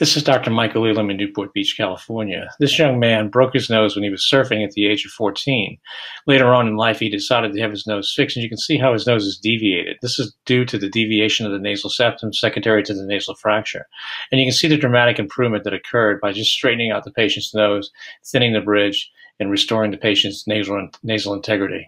This is Dr. Michael Elam in Newport Beach, California. This young man broke his nose when he was surfing at the age of 14. Later on in life, he decided to have his nose fixed, and you can see how his nose is deviated. This is due to the deviation of the nasal septum secondary to the nasal fracture. And you can see the dramatic improvement that occurred by just straightening out the patient's nose, thinning the bridge, and restoring the patient's nasal, nasal integrity.